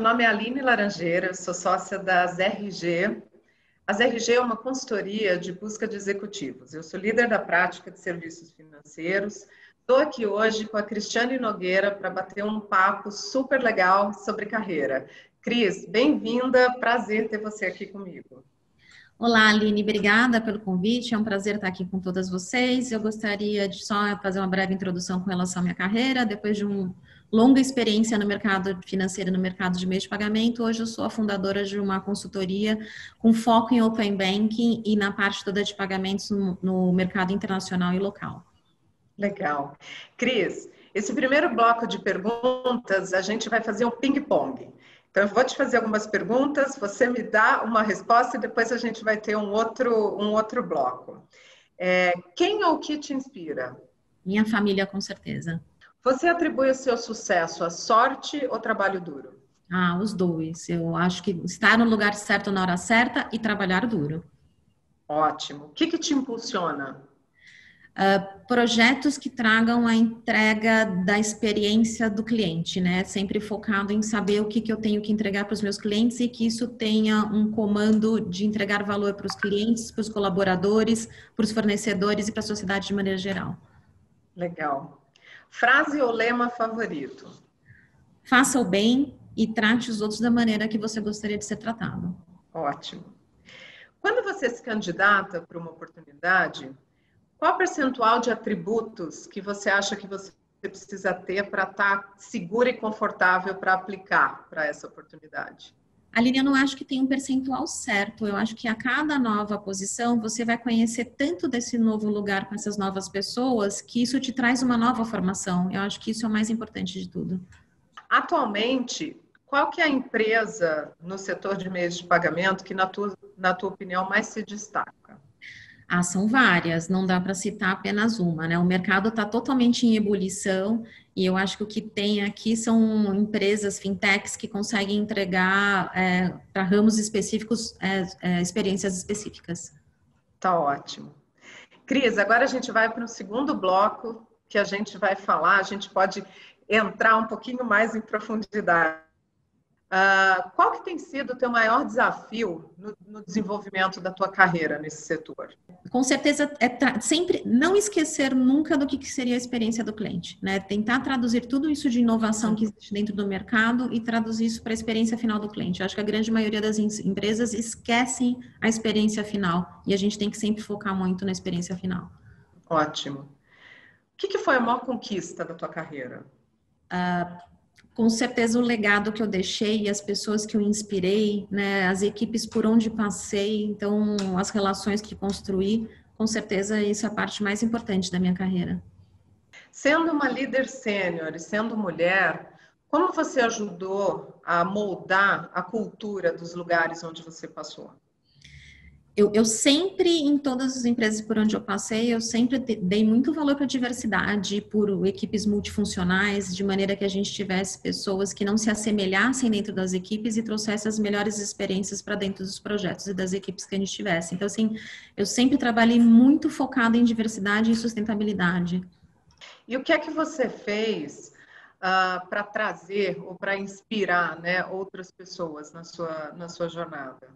meu nome é Aline Laranjeira, sou sócia das RG. As RG é uma consultoria de busca de executivos. Eu sou líder da prática de serviços financeiros. Estou aqui hoje com a Cristiane Nogueira para bater um papo super legal sobre carreira. Cris, bem-vinda, prazer ter você aqui comigo. Olá, Aline, obrigada pelo convite. É um prazer estar aqui com todas vocês. Eu gostaria de só fazer uma breve introdução com relação à minha carreira. Depois de um longa experiência no mercado financeiro, no mercado de meio de pagamento. Hoje eu sou a fundadora de uma consultoria com foco em Open Banking e na parte toda de pagamentos no, no mercado internacional e local. Legal. Cris, esse primeiro bloco de perguntas, a gente vai fazer um ping-pong. Então, eu vou te fazer algumas perguntas, você me dá uma resposta e depois a gente vai ter um outro, um outro bloco. É, quem ou o que te inspira? Minha família, com certeza. Você atribui o seu sucesso à sorte ou trabalho duro? Ah, os dois. Eu acho que estar no lugar certo na hora certa e trabalhar duro. Ótimo. O que, que te impulsiona? Uh, projetos que tragam a entrega da experiência do cliente, né? Sempre focado em saber o que, que eu tenho que entregar para os meus clientes e que isso tenha um comando de entregar valor para os clientes, para os colaboradores, para os fornecedores e para a sociedade de maneira geral. Legal. Frase ou lema favorito? Faça o bem e trate os outros da maneira que você gostaria de ser tratado. Ótimo. Quando você se candidata para uma oportunidade, qual percentual de atributos que você acha que você precisa ter para estar tá segura e confortável para aplicar para essa oportunidade? Aline, eu não acho que tem um percentual certo. Eu acho que a cada nova posição você vai conhecer tanto desse novo lugar com essas novas pessoas que isso te traz uma nova formação. Eu acho que isso é o mais importante de tudo. Atualmente, qual que é a empresa no setor de meios de pagamento que, na tua, na tua opinião, mais se destaca? Ah, são várias, não dá para citar apenas uma, né? O mercado está totalmente em ebulição e eu acho que o que tem aqui são empresas fintechs que conseguem entregar é, para ramos específicos é, é, experiências específicas. Tá ótimo. Cris, agora a gente vai para o segundo bloco que a gente vai falar, a gente pode entrar um pouquinho mais em profundidade Uh, qual que tem sido o teu maior desafio no, no, desenvolvimento da tua carreira nesse setor? Com certeza é sempre não esquecer nunca do que, que, seria a experiência do cliente, né? Tentar traduzir tudo isso de inovação que existe dentro do mercado e traduzir isso para a experiência final do cliente. Eu acho que a grande maioria das empresas esquecem a experiência final e a gente tem que sempre focar muito na experiência final. Ótimo. O que, que foi a maior conquista da tua carreira? Uh, com certeza o legado que eu deixei, as pessoas que eu inspirei, né, as equipes por onde passei, então as relações que construí, com certeza isso é a parte mais importante da minha carreira. Sendo uma líder sênior e sendo mulher, como você ajudou a moldar a cultura dos lugares onde você passou? Eu, eu, sempre, em todas as empresas por onde eu passei, eu sempre dei muito valor para a diversidade, por equipes multifuncionais, de maneira que a gente tivesse pessoas que não se assemelhassem dentro das equipes e trouxessem as melhores experiências para dentro dos projetos e das equipes que a gente tivesse. Então, assim, eu sempre trabalhei muito focada em diversidade e sustentabilidade. E o que é que você fez uh, para trazer ou para inspirar né, outras pessoas na sua, na sua jornada?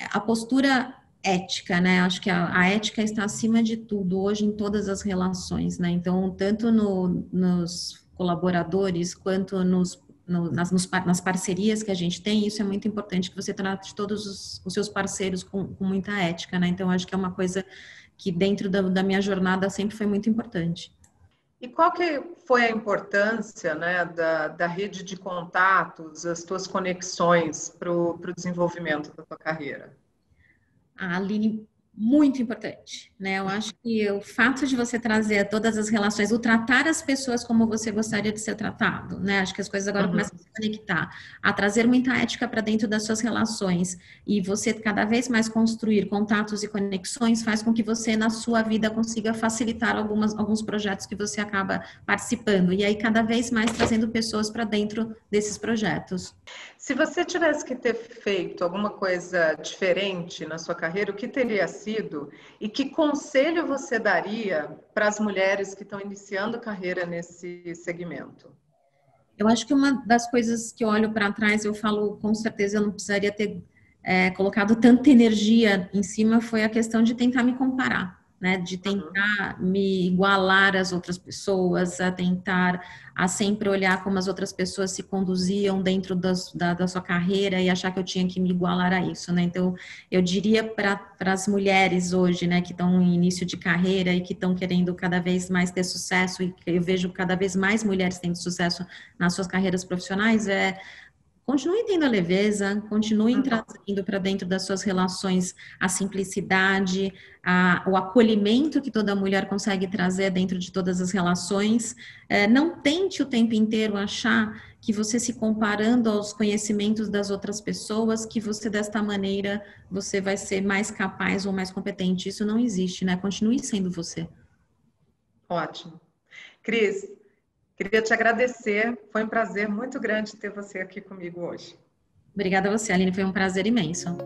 A postura ética, né? Acho que a, a, ética está acima de tudo hoje em todas as relações, né? Então, tanto no, nos colaboradores quanto nos, no, nas, nos, nas parcerias que a gente tem, isso é muito importante que você trate todos os, os seus parceiros com, com, muita ética, né? Então, acho que é uma coisa que dentro da, da minha jornada sempre foi muito importante. E qual que foi a importância né, da, da rede de contatos, as tuas conexões para o desenvolvimento da tua carreira? A Aline muito importante, né? Eu acho que o fato de você trazer todas as relações, o tratar as pessoas como você gostaria de ser tratado, né? Acho que as coisas agora uhum. começam a se conectar, a trazer muita ética para dentro das suas relações e você cada vez mais construir contatos e conexões faz com que você na sua vida consiga facilitar algumas, alguns projetos que você acaba participando e aí cada vez mais trazendo pessoas para dentro desses projetos. Se você tivesse que ter feito alguma coisa diferente na sua carreira, o que teria sido? E que conselho você daria para as mulheres que estão iniciando carreira nesse segmento? Eu acho que uma das coisas que eu olho para trás, eu falo, com certeza eu não precisaria ter é, colocado tanta energia em cima, foi a questão de tentar me comparar né, de tentar me igualar às outras pessoas, a tentar a sempre olhar como as outras pessoas se conduziam dentro das, da, da, sua carreira e achar que eu tinha que me igualar a isso, né? Então, eu diria para as mulheres hoje, né, que estão em início de carreira e que estão querendo cada vez mais ter sucesso e eu vejo cada vez mais mulheres tendo sucesso nas suas carreiras profissionais, é Continuem tendo a leveza, continuem trazendo para dentro das suas relações a simplicidade, a, o acolhimento que toda mulher consegue trazer dentro de todas as relações. É, não tente o tempo inteiro achar que você se comparando aos conhecimentos das outras pessoas, que você desta maneira você vai ser mais capaz ou mais competente. Isso não existe, né? Continue sendo você. Ótimo. Cris, Queria te agradecer, foi um prazer muito grande ter você aqui comigo hoje. Obrigada a você, Aline, foi um prazer imenso.